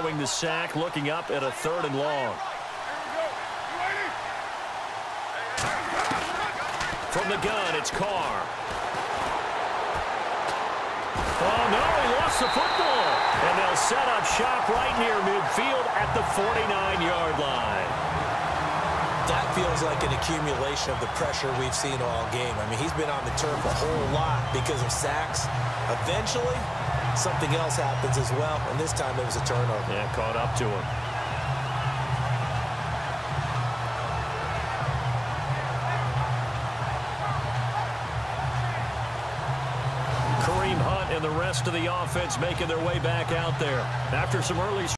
The sack looking up at a third and long. From the gun, it's Carr. Oh, no, he lost the football. And they'll set up shop right near midfield at the 49-yard line. That feels like an accumulation of the pressure we've seen all game. I mean, he's been on the turf a whole lot because of sacks. Eventually, something else happens as well, and this time it was a turnover. Yeah, caught up to him. Kareem Hunt and the rest of the offense making their way back out there. After some early